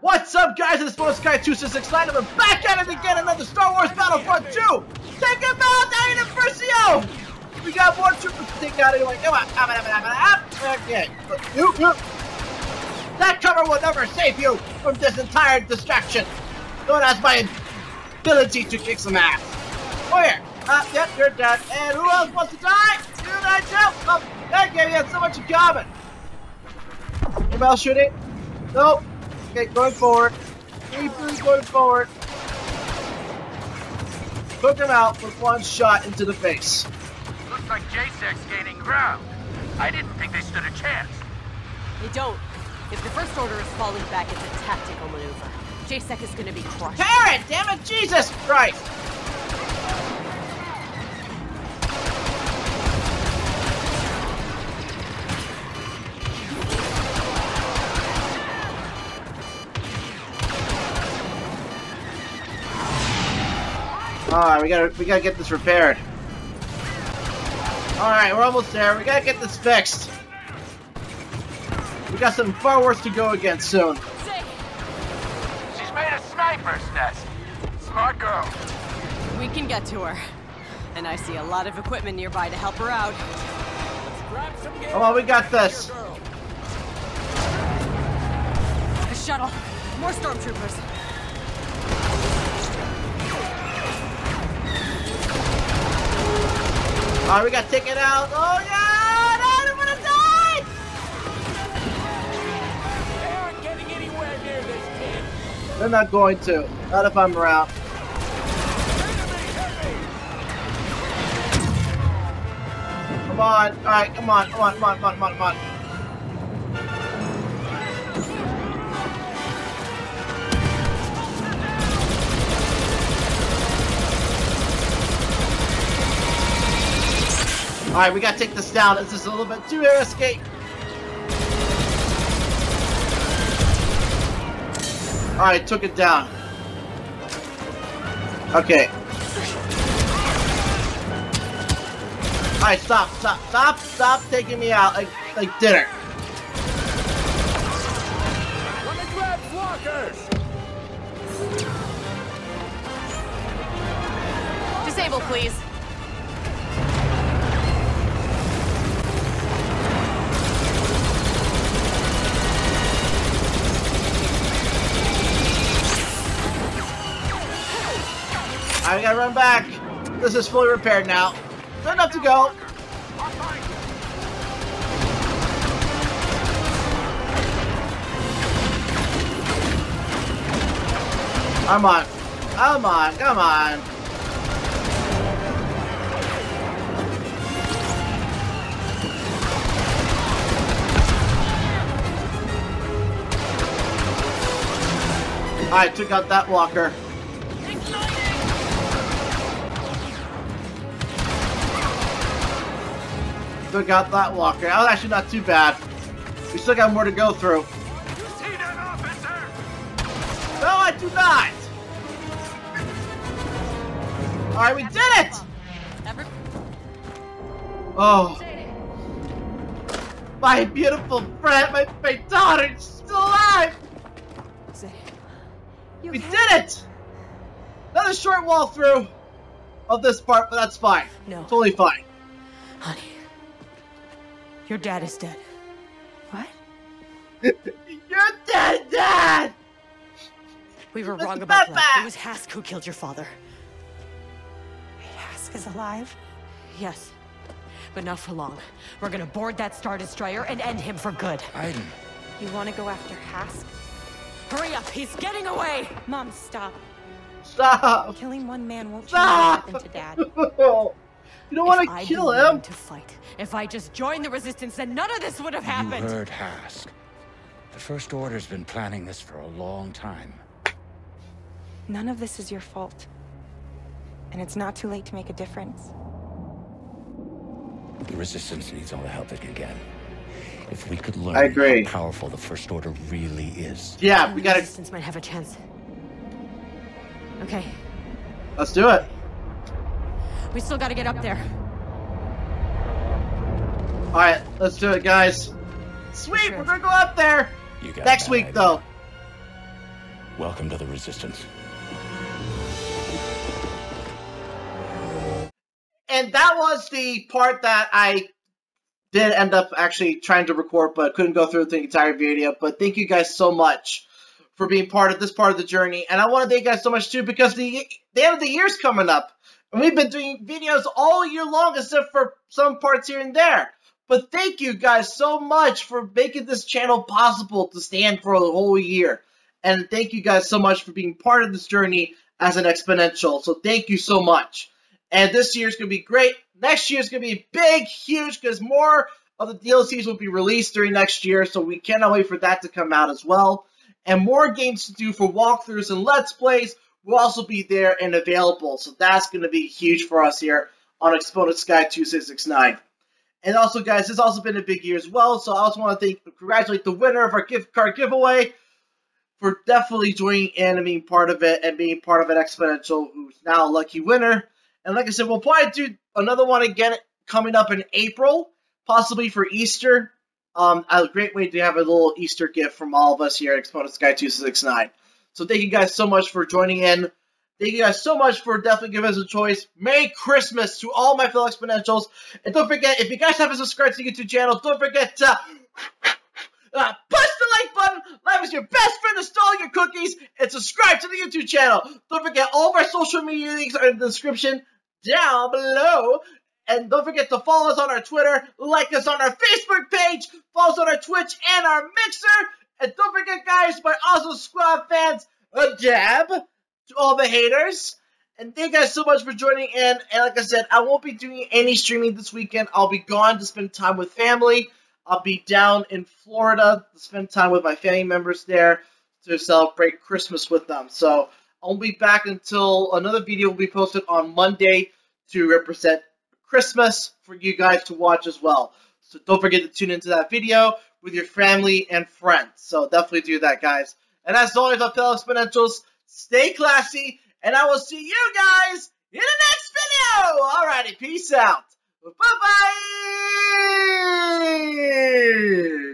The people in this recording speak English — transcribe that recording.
What's up, guys? It's Exponent Sky 2669. I'm back at it again. Another Star Wars Battlefront 2. Take him out, Diana Versio. We got more troopers to take out anyway. Come on. Come on, come on, come on. Okay. You, you. That cover will never save you from this entire distraction. Known as my ability to kick some ass. Oh, here. Uh, yep, you're dead. And who else wants to die? You and I, Joe. Oh, that gave you so much in common. Anybody else shooting? Nope. Okay, going forward. Keep going forward. Took him out with one shot into the face. Looks like JSEC's gaining ground. I didn't think they stood a chance. They don't. If the First Order is falling back, it's a tactical maneuver. JSEC is gonna be crushed. Parrot! Damn it, Jesus Christ! Alright, we gotta we gotta get this repaired. Alright, we're almost there. We gotta get this fixed. We got something far worse to go against soon. She's made a sniper's nest. Smart girl. We can get to her. And I see a lot of equipment nearby to help her out. Come on, oh, we got this. A shuttle. More stormtroopers. Alright, we got taken out. Oh yeah! No, I'm gonna die! They aren't getting anywhere near this kid. They're not going to. Not if I'm around. Come on. Alright, come on, come on, come on, come on, come on, come on. Alright, we gotta take this down. This is a little bit too air escape. Alright, took it down. Okay. Alright, stop, stop, stop, stop taking me out like, like dinner. Disable, please. I gotta run back. This is fully repaired now. Good enough to go. Come on. Come on, come on. I took out that walker. Took out that walker. That was actually not too bad. We still got more to go through. See that officer? No, I do not! Alright, we did it! Oh. My beautiful friend, my, my daughter, she's still alive! We did it! Another short wall through of this part, but that's fine. No. Totally fine. Honey. Your dad is dead. What? You're dead, Dad! We were Listen, wrong about Papa! Glenn. It was Hask who killed your father. Hask is alive? Yes. But not for long. We're gonna board that Star Destroyer and end him for good. Iden, You want to go after Hask? Hurry up, he's getting away! Mom, stop. Stop! Killing one man won't change Stop! what happened to Dad. you don't want to I'd kill been willing him? to fight, if I just joined the Resistance, then none of this would have happened. you happened! heard Hask. The First Order's been planning this for a long time. None of this is your fault. And it's not too late to make a difference. The Resistance needs all the help it can get. If we could learn I agree. how powerful the First Order really is. Yeah, Then we the gotta. Resistance might have a chance. Okay, Let's do it. We still gotta get up there. Alright, let's do it, guys. Sweet, Sure. we're gonna go up there! You got Next week, idea. though. Welcome to the Resistance. And that was the part that I did end up actually trying to record, but couldn't go through the entire video. But thank you guys so much for being part of this part of the journey. And I want to thank you guys so much too because the the end of the year's coming up. We've been doing videos all year long except for some parts here and there. But thank you guys so much for making this channel possible to stand for a whole year. And thank you guys so much for being part of this journey as an exponential. So thank you so much. And this year's going to be great. Next year's going to be big, huge, because more of the DLCs will be released during next year. So we cannot wait for that to come out as well. And more games to do for walkthroughs and Let's Plays will also be there and available. So that's going to be huge for us here on Exponent Sky 2669. And also, guys, it's also been a big year as well. So I also want to thank, congratulate the winner of our gift card giveaway for definitely joining in and being part of it and being part of an exponential who's now a lucky winner. And like I said, we'll probably do another one again coming up in April, possibly for Easter. Um, a great way to have a little Easter gift from all of us here at Exponent Sky 269. So thank you guys so much for joining in. Thank you guys so much for definitely giving us a choice. Merry Christmas to all my fellow exponentials. And don't forget, if you guys haven't subscribed to the YouTube channel, don't forget to uh, push the like button, live with your best friend installing your cookies, and subscribe to the YouTube channel. Don't forget, all of our social media links are in the description down below. And don't forget to follow us on our Twitter, like us on our Facebook page, follow us on our Twitch and our Mixer. And don't forget, guys, my awesome squad fans, a dab to all the haters. And thank you guys so much for joining in. And like I said, I won't be doing any streaming this weekend. I'll be gone to spend time with family. I'll be down in Florida to spend time with my family members there to celebrate Christmas with them. So I won't be back until another video will be posted on Monday to represent Christmas for you guys to watch as well. So don't forget to tune into that video with your family and friends. So definitely do that, guys. And as always, my fellow exponentials, stay classy, and I will see you guys in the next video. Alrighty, peace out. Bye-bye.